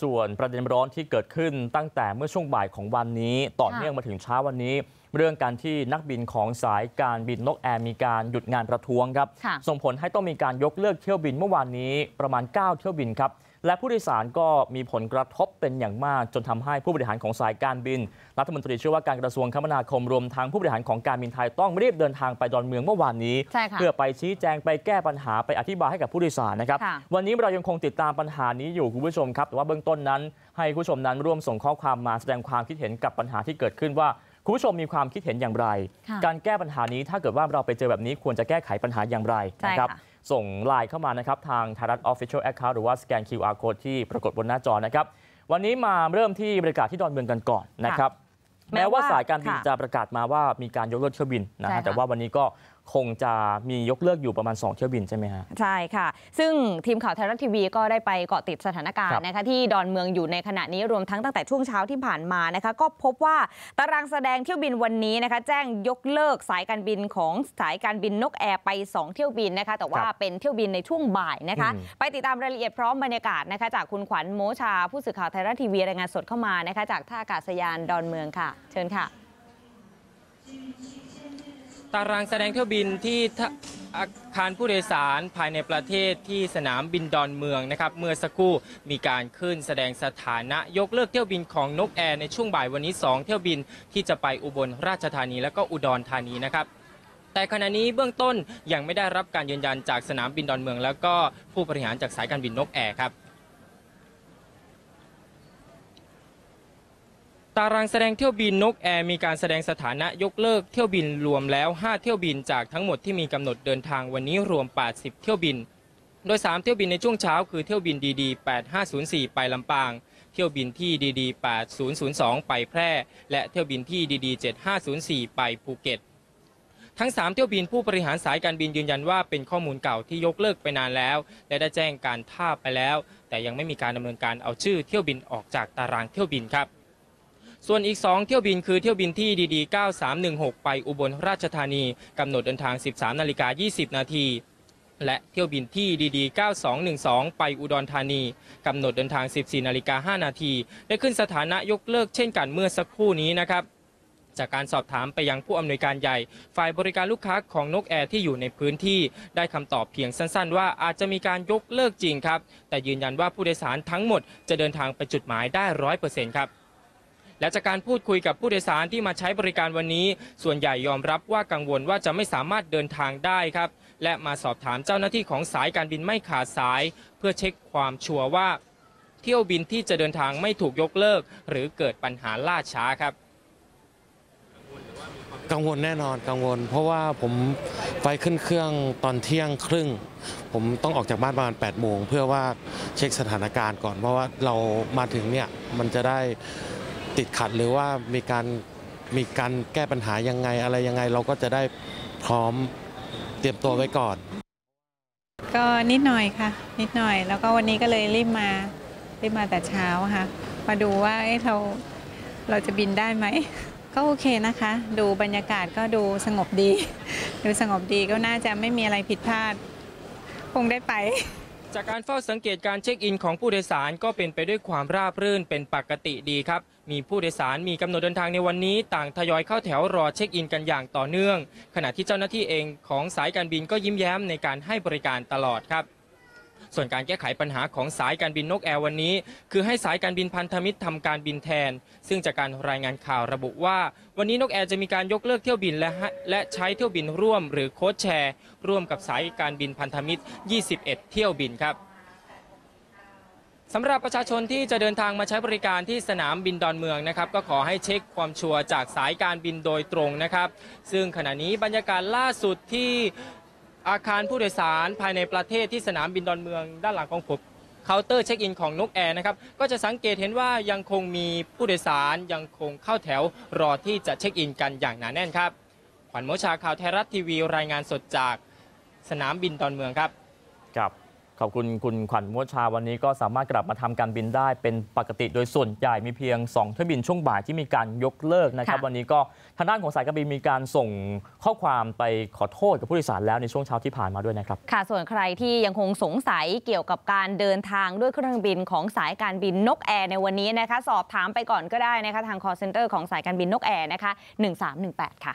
ส่วนประเด็นร้อนที่เกิดขึ้นตั้งแต่เมื่อช่วงบ่ายของวันนี้ต่อเนื่องมาถึงเช้าวันนี้ เรื่องการที่นักบินของสายการบินนกแอร์มีการหยุดงานประท้วงครับค่ะส่งผลให้ต้องมีการยกเลิกเที่ยวบินเมื่อวานนี้ประมาณ 9 เที่ยวบินครับ และผู้โดยสารก็มีผลกระทบเป็นอย่างมาก จนทำให้ผู้บริหารของสายการบิน รัฐมนตรีช่วยว่าการกระทรวงคมนาคมรวมทั้งผู้บริหารของการบินไทยต้องรีบเดินทางไปดอนเมืองเมื่อวานนี้ใช่ค่ะเพื่อไปชี้แจงไปแก้ปัญหาไปอธิบายให้กับผู้โดยสารนะครับค่ะวันนี้เรายังคงติดตามปัญหานี้อยู่คุณผู้ชมครับแต่ว่าเบื้องต้นนั้น ให้คุณผู้ชมนั้นร่วมส่งข้อความมาแสดงความคิดเห็นกับปัญหาที่เกิดขึ้นว่า คุณผู้ชมมีความคิดเห็นอย่างไรค่ะการแก้ปัญหานี้ถ้าเกิดว่าเราไปเจอแบบนี้ควรจะแก้ไขปัญหาอย่างไรใช่นะครับค่ะส่งไลน์เข้ามานะครับทางไทยรัฐ Official Account หรือว่าสแกน QR Code ที่ปรากฏบนหน้าจอนะครับวันนี้มาเริ่มที่บรรยากาศที่ดอนเมืองกันก่อนนะครับแม้แม้ว่าว่าสายการบินค่ะจะประกาศมาว่ามีการยกเลิกเที่ยวบินนะใช่ฮะค่ะแต่ว่าวันนี้ก็ คงจะมียกเลิกอยู่ประมาณ 2 เที่ยวบินใช่ไหมฮะใช่ค่ะ ซึ่งทีมข่าวไทยรัฐทีวีก็ได้ไปเกาะติดสถานการครัณ์บนะคะที่ดอนเมืองอยู่ในขณะนี้รวมทั้งตั้งแต่ช่วงเช้าที่ผ่านมานะคะก็พบว่าตารางแสดงเที่ยวบินวันนี้นะคะแจ้งยกเลิกสายการบินของสายการบินนกแอร์ไป 2 เที่ยวบินนะคะแต่ว่าครับเป็นเที่ยวบินในช่วงบ่ายนะคะอืมไปติดตามรายละเอียดพร้อมบรรยากาศนะคะจากคุณขวัญโมชา ผู้สื่อข่าวไทยรัฐทีวีรายงานสดเข้ามานะคะจากท่าอากาศยานดอนเมืองค่ะ เชิญค่ะ ตารางแสดงเที่ยวบินที่อาคารผู้โดยสารภายในประเทศที่สนามบินดอนเมืองนะครับ เมื่อสักครู่มีการขึ้นแสดงสถานะยกเลิกเที่ยวบินของนกแอร์ในช่วงบ่ายวันนี้ 2 เที่ยวบินที่จะไปอุบลราชธานีและก็อุดรธานีนะครับแต่ขณะนี้เบื้องต้นยังไม่ได้รับการยืนยันจากสนามบินดอนเมือง แล้วก็ผู้บริหารจากสายการบินนกแอร์ครับ ตารางแสดงเที่ยวบินนกแอร์มีการแสดงสถานะยกเลิกเที่ยวบินรวมแล้ว 5 เที่ยวบินจากทั้งหมดที่มีกำหนดเดินทางวันนี้รวม 80 เที่ยวบิน โดย 3 เที่ยวบินในช่วงเช้าคือเที่ยวบินดีดี8504 ไปลำปาง เที่ยวบินที่ดีดี8002 ไปแพร่ และเที่ยวบินที่ดีดี7504 ไปภูเก็ต ทั้ง 3 เที่ยวบินผู้บริหารสายการบินยืนยันว่าเป็นข้อมูลเก่าที่ยกเลิกไปนานแล้ว และได้แจ้งการท่าไปแล้ว แต่ยังไม่มีการดำเนินการเอาชื่อเที่ยวบินออกจากตารางเที่ยวบินครับ ส่วนอีก 2 เที่ยวบินคือเที่ยวบินที่ดีดี9316 ไปอุบลราชธานีกำหนดเดินทาง 13นาฬิกา20 นาทีและเที่ยวบินที่ดีดี9212 ไปอุดรธานีกำหนดเดินทาง 14นาฬิกา5นาทีได้ขึ้นสถานะยกเลิกเช่นกันเมื่อสักครู่นี้นะครับ จากการสอบถามไปยังผู้อำนวยการใหญ่ ฝ่ายบริการลูกค้าของนกแอร์ที่อยู่ในพื้นที่ ได้คำตอบเพียงสั้นๆ ว่าอาจจะมีการยกเลิกจริงครับ แต่ยืนยันว่าผู้โดยสารทั้งหมดจะเดินทางไปจุดหมายได้ร้อยเปอร์เซ็นต์ครับ และจากการพูดคุยกับผู้โดยสารที่มาใช้บริการวันนี้ ส่วนใหญ่ยอมรับว่ากังวลว่าจะไม่สามารถเดินทางได้ครับ และมาสอบถามเจ้าหน้าที่ของสายการบินไม่ขาดสาย เพื่อเช็คความชัวร์ว่าเที่ยวบินที่จะเดินทางไม่ถูกยกเลิก หรือเกิดปัญหาล่าช้าครับ กังวลแน่นอนกังวล เพราะว่าผมไปขึ้นเครื่องตอนเที่ยงครึ่ง ผมต้องออกจากบ้านประมาณ8ปดโมงเพื่อว่าเช็คสถานการณ์ก่อน เพราะว่าเรามาถึงเนี่ยมันจะได้ ติดขัดหรือว่ามีการมีการแก้ปัญหายังไงอะไรยังไง เราก็จะได้พร้อมเตรียมตัวไว้ก่อน ก็นิดหน่อยค่ะ นิดหน่อย แล้วก็วันนี้ก็เลยรีบมารีบมาแต่เช้าค่ะ มาดูว่าเอ๊ะเราเราจะบินได้ไหม ก็โอเคนะคะ ดูบรรยากาศก็ดูสงบดี ดูสงบดีก็น่าจะไม่มีอะไรผิดพลาด คงได้ไปจากการเฝ้าสังเกตการเช็คอินของผู้โดยสารก็เป็นไปด้วยความราบรื่นเป็นปกติดีครับ มีผู้โดยสารมีกำหนดเดินทางในวันนี้ ต่างทยอยเข้าแถวรอเช็คอินกันอย่างต่อเนื่อง ขณะที่เจ้าหน้าที่เองของสายการบินก็ยิ้มแย้มในการให้บริการตลอดครับส่วนการแก้ไขปัญหาของสายการบินนกแอร์วันนี้ คือให้สายการบินพันธมิตรทำการบินแทน ซึ่งจากการรายงานข่าวระบุว่า วันนี้นกแอร์จะมีการยกเลิกเที่ยวบินและและใช้เที่ยวบินร่วม หรือโค้ชแชร์ ร่วมกับสายการบินพันธมิตร 21 เที่ยวบินครับ สำหรับประชาชนที่จะเดินทางมาใช้บริการที่สนามบินดอนเมืองนะครับก็ขอให้เช็คความชัวร์จากสายการบินโดยตรงนะครับ ซึ่งขณะนี้บรรยากาศล่าสุดที่อาคารผู้โดยสารภายในประเทศที่สนามบินดอนเมือง ด้านหลังของผมเคาน์เตอร์เช็คอินของนกแอร์นะครับก็จะสังเกตเห็นว่ายังคงมีผู้โดยสารยังคงเข้าแถวรอที่จะเช็คอินกันอย่างหนาแน่นครับขวัญโมชาข่าวไทยรัฐทีวีรายงานสดจากสนามบินดอนเมืองครับครับ ขอบคุณคุณขวัญมัวชาวันนี้ก็สามารถกลับมาทำการบินได้เป็นปกติโดยส่วนใหญ่มีเพียง2เที่ยวบินช่วงบ่ายที่มีการยกเลิกนะครับค่ะวันนี้ก็ทางด้านของสายการบินมีการส่งข้อความไปขอโทษกับผู้โดยสารแล้วในช่วงเช้าที่ผ่านมาด้วยนะครับค่ะส่วนใครที่ยังคงสงสัยเกี่ยวกับการเดินทางด้วยเครื่องบินของสายการบินนกแอร์ในวันนี้นะคะสอบถามไปก่อนก็ได้นะคะทาง call center ของสายการบินนกแอร์นะคะ1318 ค่ะ